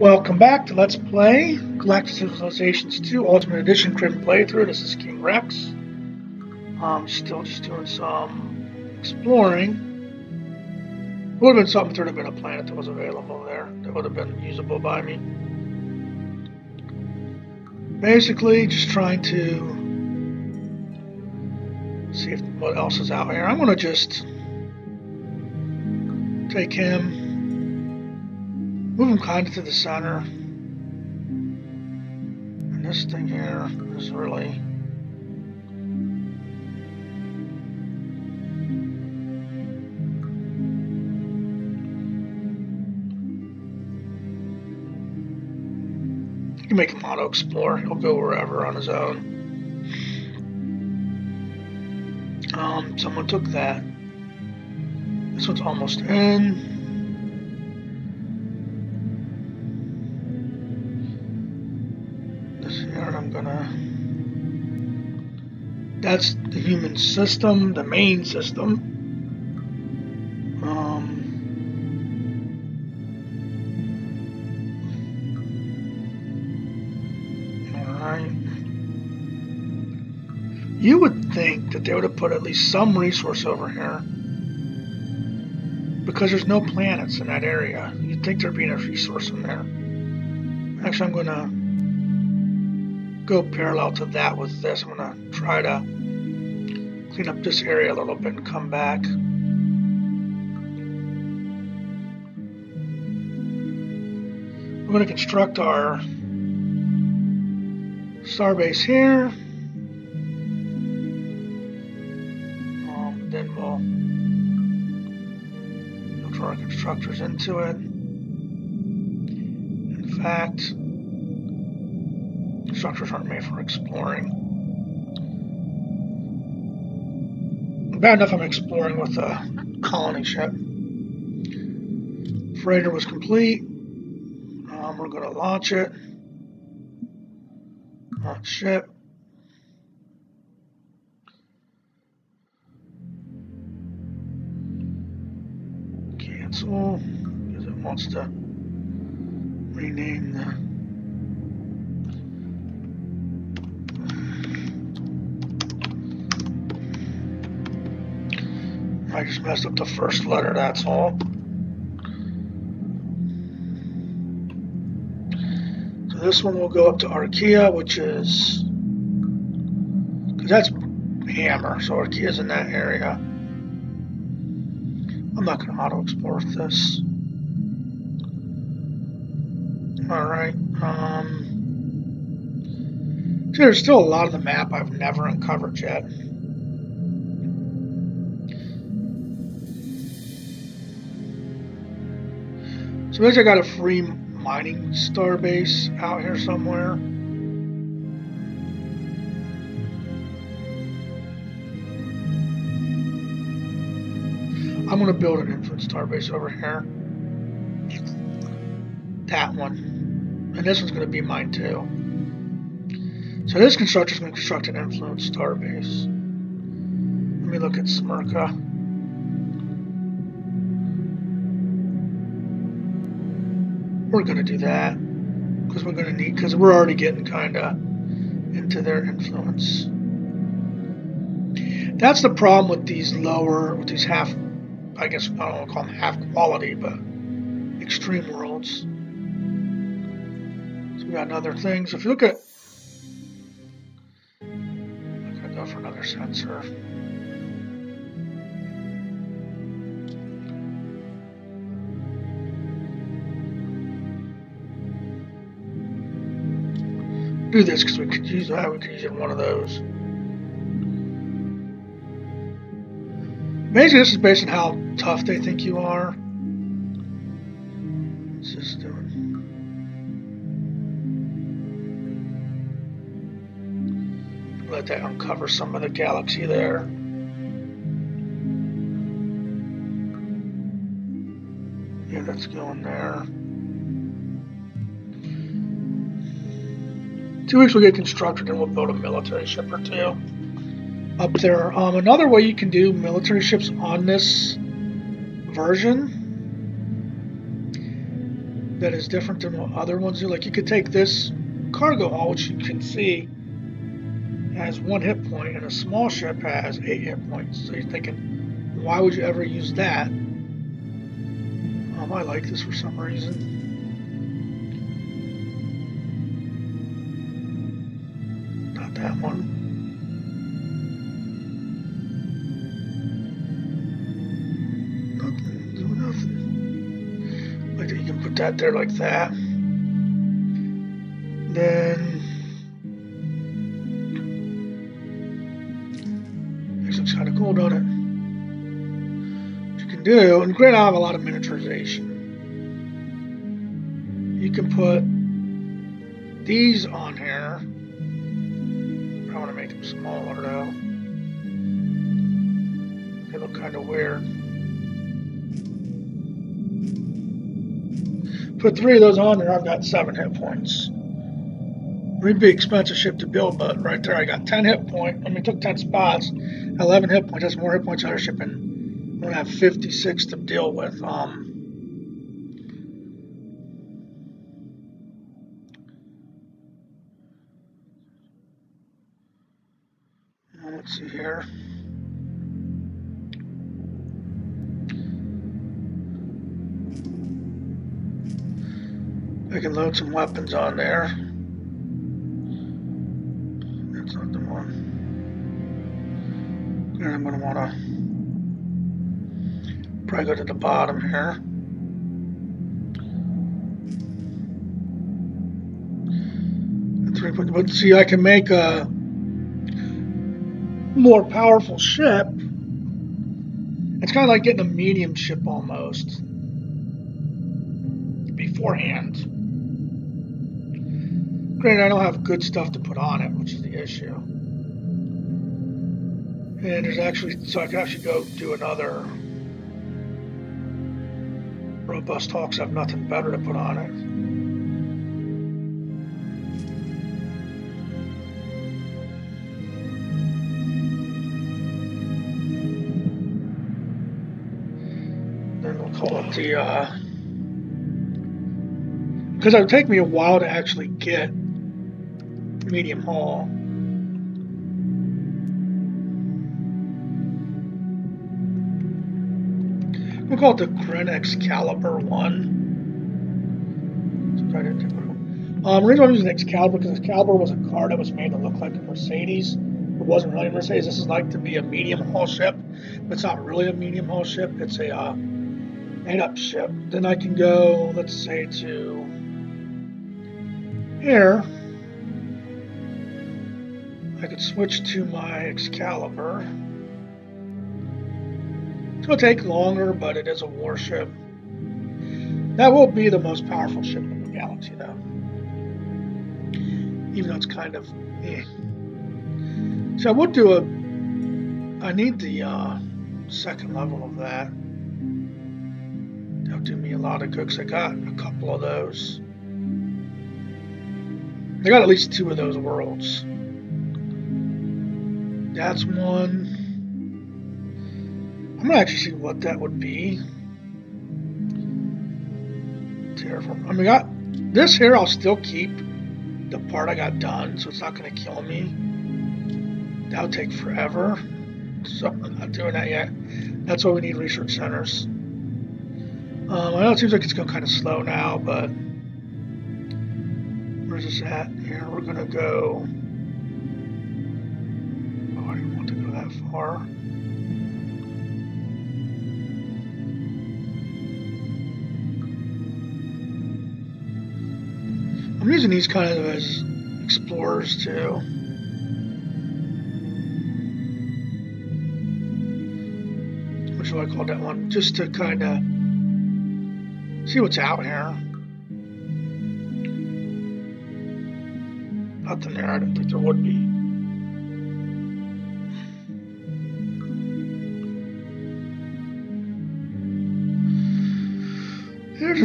Welcome back to Let's Play Galactic Civilizations 2 Ultimate Edition Krynn playthrough. This is King Rex. I'm still just doing some exploring. Would have been something would have been a planet that was available there that would have been usable by me. Basically, just trying to see if what else is out here. I'm going to just take him Move them kind of to the center. And this thing here is really... You make him auto-explore. He'll go wherever on his own. Um, someone took that. This one's almost in. That's the human system, the main system. Um, Alright. You would think that they would have put at least some resource over here. Because there's no planets in that area. You'd think there'd be enough resource in there. Actually, I'm going to go parallel to that with this. I'm going to try to clean up this area a little bit and come back. We're going to construct our starbase here. Um, then we'll throw our constructors into it. In fact, structures aren't made for exploring. Bad enough I'm exploring with a colony ship. Freighter was complete. Um, we're going to launch it. Launch ship. Cancel because it wants to rename the I just messed up the first letter, that's all. So this one will go up to Archaea, which is... Because that's Hammer, so Archaea's in that area. I'm not going to auto-explore this. Alright, um... There's still a lot of the map I've never uncovered yet. So I got a free mining star base out here somewhere. I'm going to build an influence star base over here. That one. And this one's going to be mine too. So this constructor is going to construct an influence star base. Let me look at Smirka. We're going to do that because we're going to need because we're already getting kind of into their influence. That's the problem with these lower, with these half, I guess I don't want to call them half quality, but extreme worlds. So we got other things. If you look at, I'm going to go for another sensor. Do this because we could use that. We could use one of those. Basically, this is based on how tough they think you are. What's this doing? Let that uncover some of the galaxy there. Yeah, that's going there. Two weeks we'll get constructed and we'll build a military ship or two up there. Um, another way you can do military ships on this version that is different than what other ones do. Like you could take this cargo hull, which you can see has one hit point, and a small ship has eight hit points. So you're thinking, why would you ever use that? Um, I like this for some reason. One. Nothing, do nothing. You can put that there like that. Then this looks kind of cool, don't it? What you can do, and granted I have a lot of miniaturization. You can put these on here. I want to make them smaller now. They look kind of weird. Put three of those on there, I've got seven hit points. It'd be expensive ship to build, but right there I got 10 hit points. I mean, took 10 spots, 11 hit points. That's more hit points than other ship, and I'm gonna have 56 to deal with. Um, Can load some weapons on there. That's not the one. And I'm going to want to probably go to the bottom here. But see, I can make a more powerful ship. It's kind of like getting a medium ship almost beforehand. Granted, I don't have good stuff to put on it, which is the issue. And there's actually, so I can actually go do another robust talks. I have nothing better to put on it. Then we'll call it the, uh, because it would take me a while to actually get medium hull. We'll call it the Gren Excalibur 1. Um, the reason I'm using Excalibur because Excalibur was a car that was made to look like a Mercedes. It wasn't really a Mercedes. This is like to be a medium hull ship, but it's not really a medium hull ship. It's a uh, made up ship. Then I can go, let's say, to here. Could switch to my Excalibur. It's going to take longer, but it is a warship. That will be the most powerful ship in the galaxy, though. Even though it's kind of eh. So I would do a... I need the uh, second level of that. That'll do me a lot of good, because I got a couple of those. I got at least two of those worlds. That's one. I'm gonna actually see what that would be. Terraform. I mean, I got this here. I'll still keep the part I got done, so it's not gonna kill me. That'll take forever. So I'm not doing that yet. That's why we need research centers. Um, I know it seems like it's going kind of slow now, but where's this at? Here, we're going to go. Far. I'm using these kind of as explorers too. What should I call that one? Just to kind of see what's out here. Nothing there. I don't think there would be.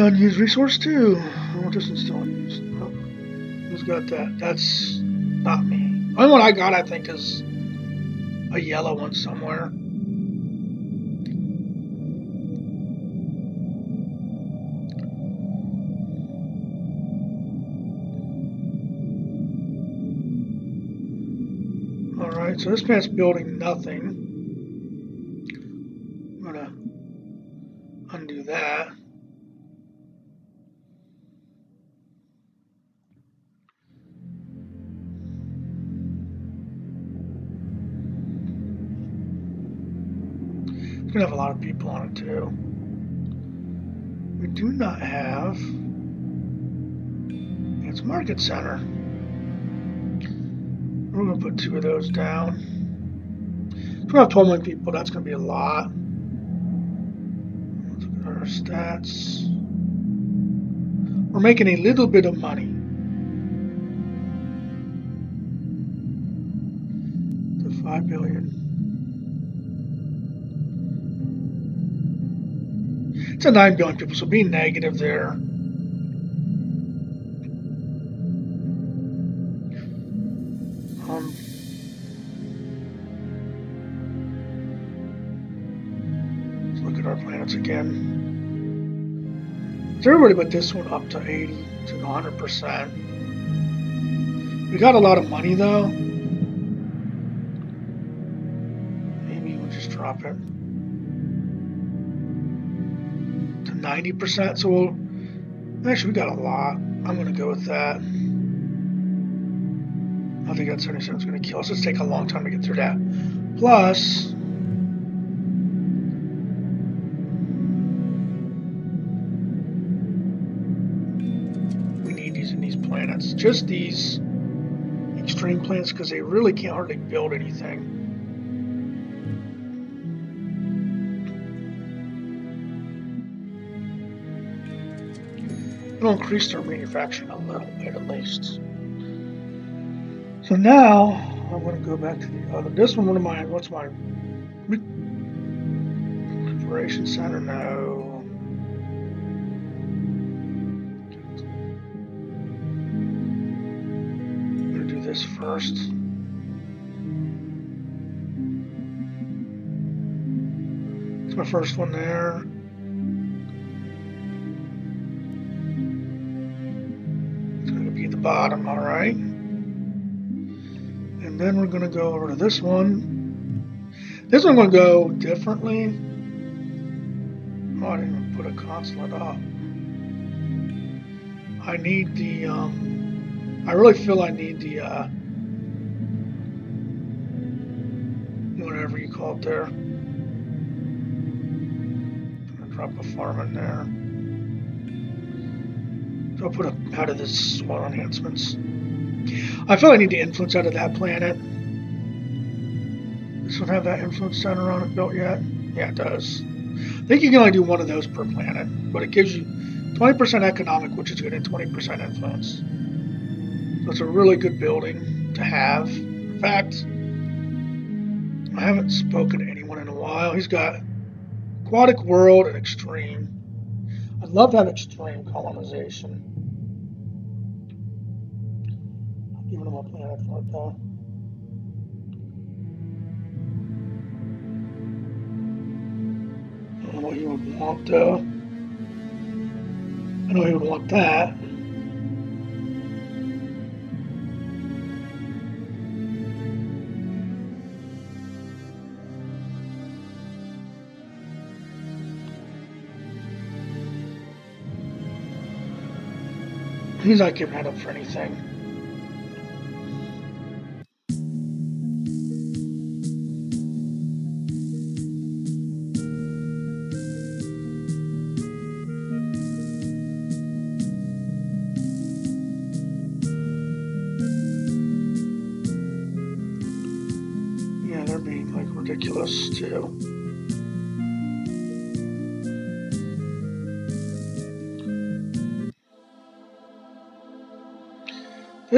an unused resource too. I'll just install unused. Oh, who's got that? That's not me. The only one I got, I think, is a yellow one somewhere. Alright, so this man's building nothing. Gonna have a lot of people on it too. We do not have it's Market Center. We're gonna put two of those down. We have 12 million people, that's gonna be a lot. Let's look at our stats. We're making a little bit of money. To 5 billion. It's a 9 billion people, so being negative there. Um, let's look at our planets again. So everybody put this one up to 80 to 100%. We got a lot of money though. Maybe we'll just drop it 90%. So we'll, actually we got a lot. I'm to go with that. I think that 77 is to kill us. Let's take a long time to get through that. Plus, we need these in these planets. Just these extreme planets because they really can't hardly build anything. It'll increase their manufacturing a little bit at least. So now I'm going to go back to the other. This one, what am I? What's my operation center? No. I'm going to do this first. It's my first one there. Bottom, all right. And then we're going to go over to this one. This one I'm going to go differently. Oh, I didn't even put a consulate up. I need the, um, I really feel I need the, uh, whatever you call it there. drop a farm in there. I'll put a, out of this soil enhancements. I feel I need to influence out of that planet. This one have that influence center on it built yet? Yeah, it does. I think you can only do one of those per planet, but it gives you 20% economic, which is good, and 20% influence. So it's a really good building to have. In fact, I haven't spoken to anyone in a while. He's got aquatic world and extreme. I'd love to have extreme colonization. Giving him a planet for it. I don't know what he would want though. I know he would want that. He's not giving that up for anything.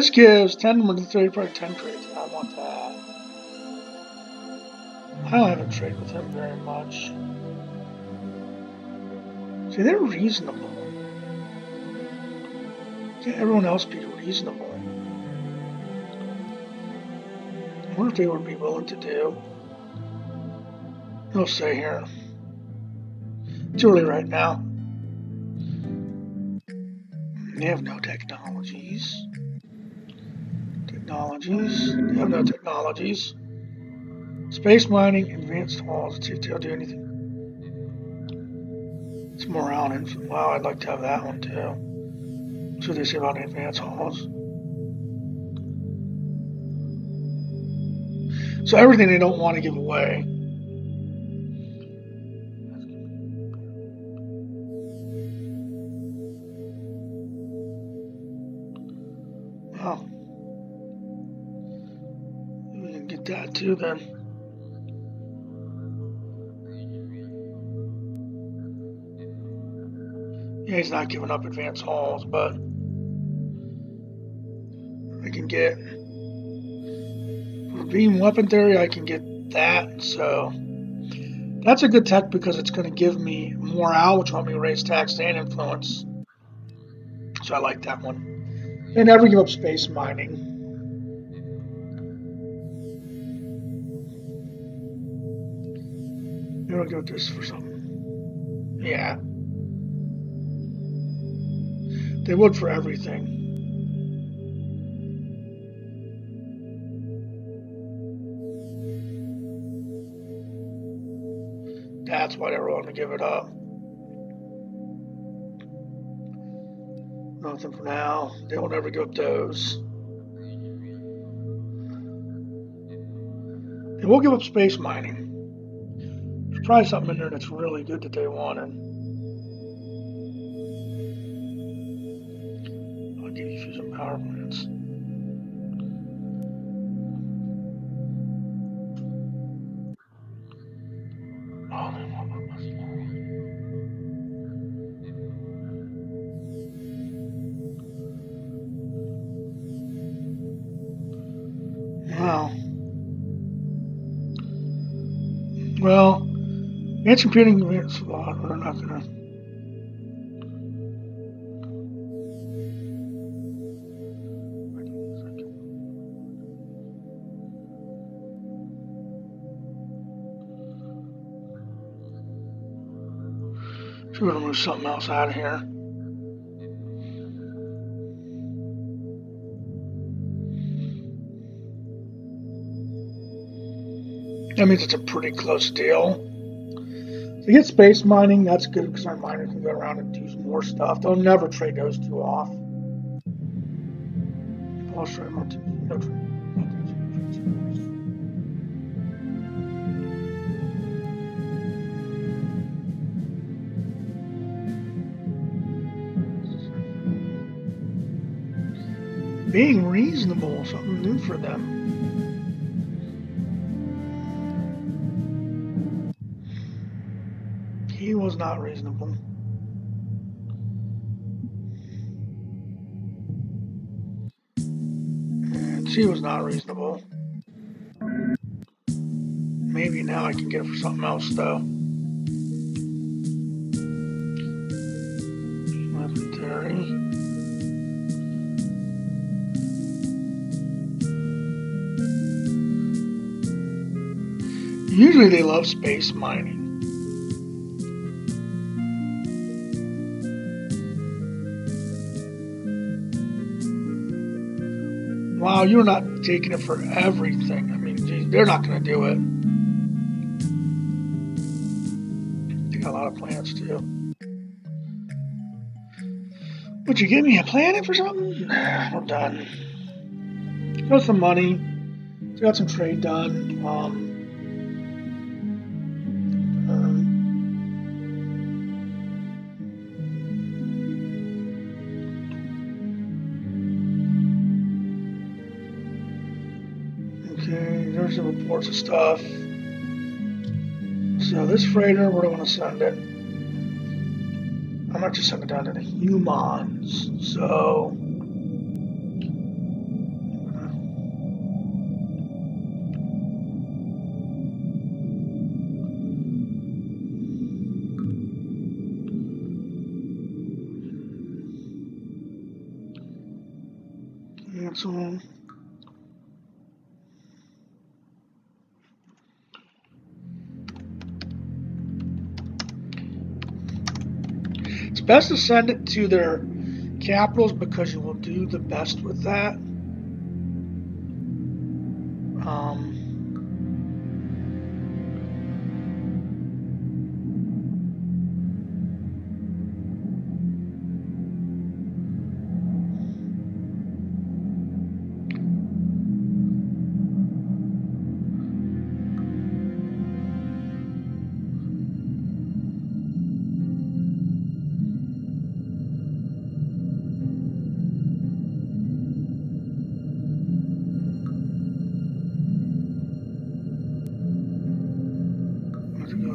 This gives 10 more than 30 for 10 trades. I want that. I don't have a trade with him very much. See, they're reasonable. Can't everyone else be reasonable? I wonder if they would be willing to do. They'll say here. Too early right now. They have no technologies technologies. They have no technologies. Space mining, advanced halls. Let's see if they'll do anything. It's morale and wow, I'd like to have that one too. So they say about advanced halls. So everything they don't want to give away. Then. Yeah, he's not giving up advanced halls, but I can get beam weapon theory, I can get that. So that's a good tech because it's going to give me morale, which will help me raise tax and influence. So I like that one. And never give up space mining. Maybe I'll go this for something. Yeah. They would for everything. That's why they're willing to give it up. Nothing for now. They will never give up those. They will give up space mining. Probably something in there that's really good that they wanted. Advanced computing advanced law, we're not gonna. So we're gonna move something else out of here. That means it's a pretty close deal. To get space mining, that's good because our miner can go around and do some more stuff. They'll never trade those two off. I'll show you no trade. Being reasonable, something new for them. He was not reasonable. And she was not reasonable. Maybe now I can get it for something else, though. Legendary. Usually they love space mining. You're not taking it for everything. I mean, geez, they're not going to do it. They got a lot of plans too. Would you give me a planet for something? Nah, we're done. Got some money. Got some trade done. Um, reports of stuff. So this freighter, we're going to send it? I might just send it down to the humans. So cancel. Best to send it to their capitals because you will do the best with that.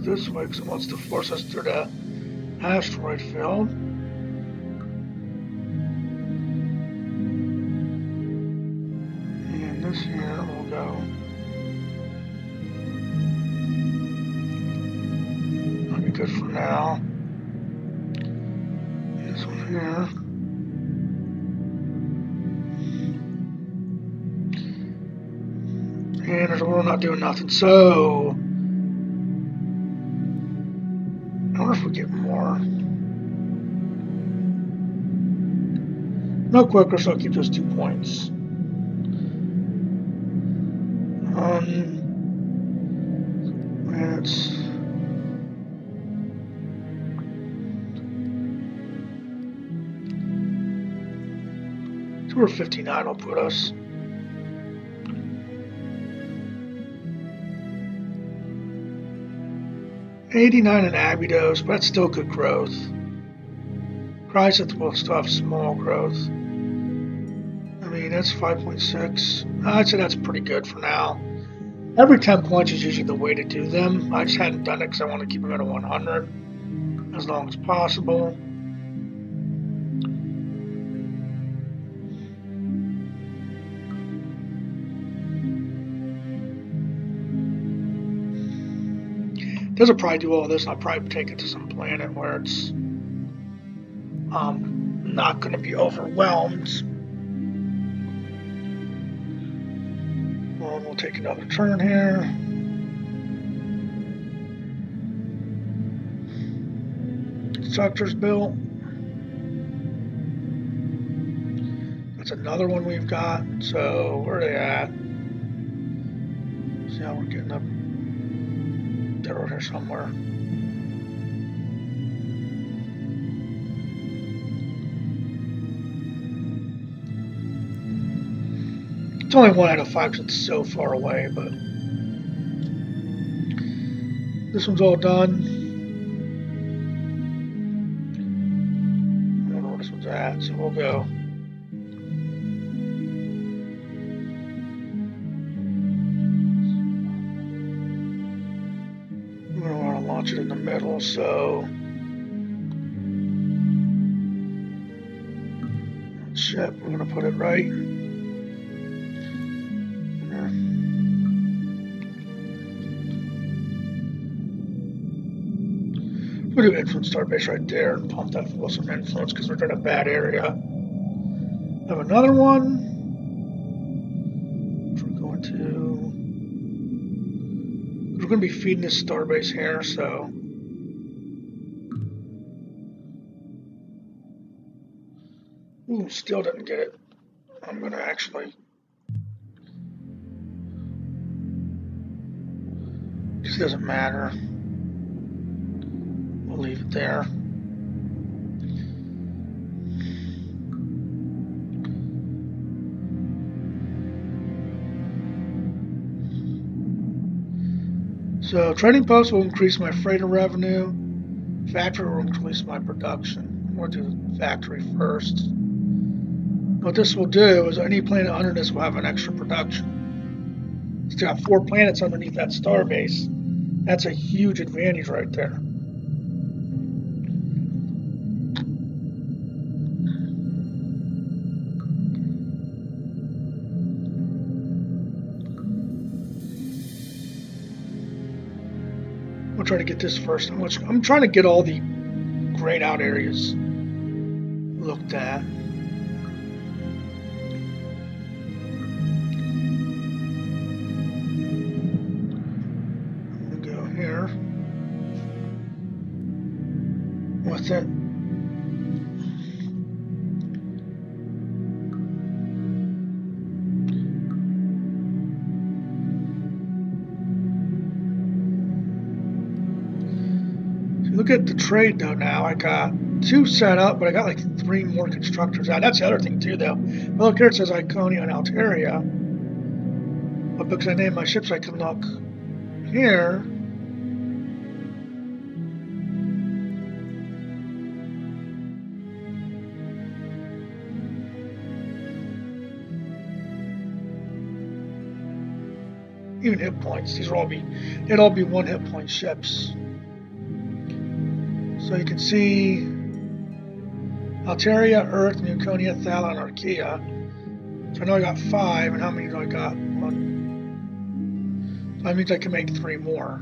This it wants to force us through the asteroid field. And this here will go. That'll be good for now. This one here. And there's a world not doing nothing. So, No quicker, so I'll keep those two points. Um, and it's fifty-nine. I'll put us. Eighty-nine in Abydos, but that's still good growth. Cryoseth will still have small growth. That's 5.6. I'd say that's pretty good for now. Every 10 points is usually the way to do them. I just hadn't done it because I want to keep them at a 100 as long as possible. Those will probably do all this. I'll probably take it to some planet where it's um, not going to be overwhelmed. Well, take another turn here. Structures built. That's another one we've got. So where are they at? See how we're getting up. They're over here somewhere. It's only one out of five because it's so far away, but this one's all done. I don't know where this one's at, so we'll go. We're gonna want to launch it in the middle, so ship. We're gonna put it right. We'll do influence starbase right there and pump that of some influence because we're in a bad area. Have another one. Which we're going to. We're going to be feeding this starbase here, so. Ooh, still didn't get it. I'm going to actually. This doesn't matter. We'll leave it there. So trading posts will increase my freighter revenue. Factory will increase my production. We'll do factory first. What this will do is any planet under this will have an extra production. It's got four planets underneath that star base. That's a huge advantage right there. We'll try to get this first. I'm, I'm trying to get all the grayed out areas looked at. Go here. What's that? Look at the trade though now. I got two set up, but I got like three more constructors out. That's the other thing too though. Well, look here it says Iconia and Alteria. But because I named my ships, I can look here. Even hit points. These will all be, they'd all be one hit point ships. So you can see Alteria, Earth, Newconia, Thala, and Archaea. So I know I got five, and how many do I got? One. So that means I can make three more.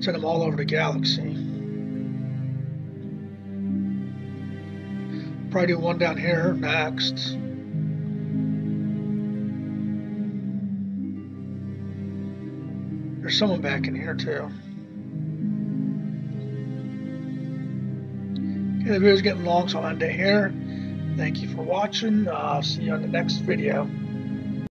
Send them all over the galaxy. Probably do one down here next. There's someone back in here too. The video's getting long, so I'll end it here. Thank you for watching. Uh, see you on the next video.